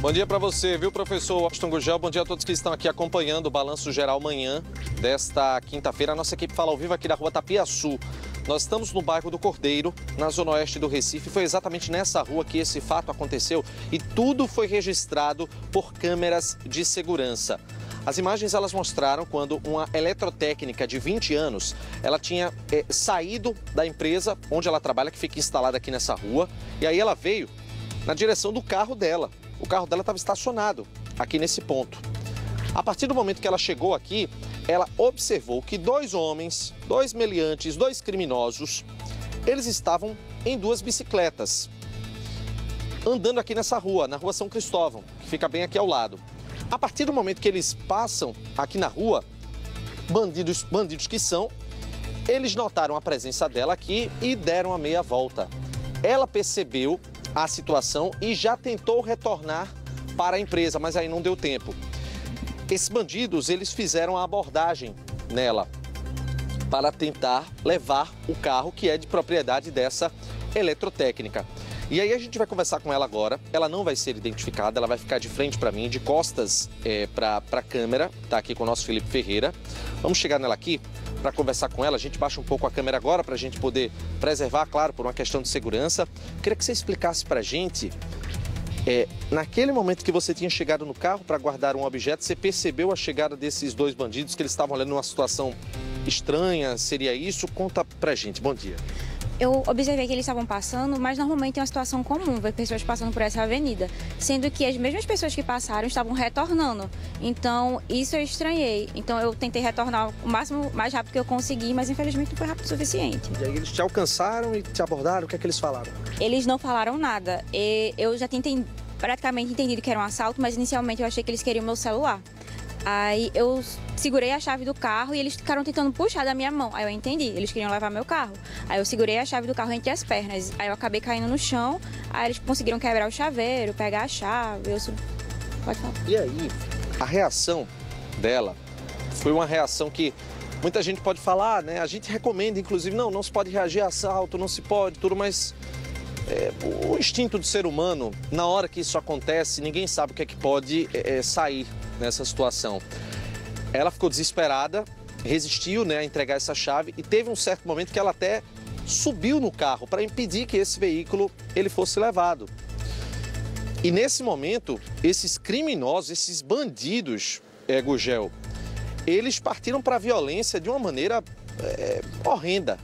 Bom dia para você, viu, professor Washington Gugel? Bom dia a todos que estão aqui acompanhando o Balanço Geral manhã desta quinta-feira. A nossa equipe fala ao vivo aqui da rua Tapiaçu. Nós estamos no bairro do Cordeiro, na zona oeste do Recife. Foi exatamente nessa rua que esse fato aconteceu e tudo foi registrado por câmeras de segurança. As imagens elas mostraram quando uma eletrotécnica de 20 anos, ela tinha é, saído da empresa onde ela trabalha, que fica instalada aqui nessa rua, e aí ela veio na direção do carro dela o carro dela estava estacionado aqui nesse ponto. A partir do momento que ela chegou aqui, ela observou que dois homens, dois meliantes, dois criminosos, eles estavam em duas bicicletas, andando aqui nessa rua, na rua São Cristóvão, que fica bem aqui ao lado. A partir do momento que eles passam aqui na rua, bandidos, bandidos que são, eles notaram a presença dela aqui e deram a meia volta. Ela percebeu a situação e já tentou retornar para a empresa, mas aí não deu tempo. Esses bandidos, eles fizeram a abordagem nela para tentar levar o carro que é de propriedade dessa eletrotécnica. E aí a gente vai conversar com ela agora. Ela não vai ser identificada, ela vai ficar de frente para mim, de costas é, para a câmera. Está aqui com o nosso Felipe Ferreira. Vamos chegar nela aqui para conversar com ela. A gente baixa um pouco a câmera agora para a gente poder preservar, claro, por uma questão de segurança. Queria que você explicasse para a gente, é, naquele momento que você tinha chegado no carro para guardar um objeto, você percebeu a chegada desses dois bandidos, que eles estavam ali numa situação estranha? Seria isso? Conta para a gente. Bom dia eu observei que eles estavam passando, mas normalmente é uma situação comum ver pessoas passando por essa avenida, sendo que as mesmas pessoas que passaram estavam retornando. Então, isso eu estranhei. Então, eu tentei retornar o máximo mais rápido que eu consegui, mas infelizmente não foi rápido o suficiente. E aí eles te alcançaram e te abordaram? O que é que eles falaram? Eles não falaram nada. E eu já tentei praticamente entendido que era um assalto, mas inicialmente eu achei que eles queriam meu celular. Aí eu segurei a chave do carro e eles ficaram tentando puxar da minha mão. Aí eu entendi, eles queriam levar meu carro. Aí eu segurei a chave do carro entre as pernas. Aí eu acabei caindo no chão. Aí eles conseguiram quebrar o chaveiro, pegar a chave. Eu sub... Pode falar. E aí, a reação dela foi uma reação que muita gente pode falar, né? A gente recomenda, inclusive, não, não se pode reagir a assalto, não se pode, tudo, mas é, o instinto do ser humano, na hora que isso acontece, ninguém sabe o que é que pode é, é sair nessa situação. Ela ficou desesperada, resistiu né, a entregar essa chave e teve um certo momento que ela até subiu no carro para impedir que esse veículo ele fosse levado. E nesse momento, esses criminosos, esses bandidos, é, Gugel, eles partiram para a violência de uma maneira é, horrenda.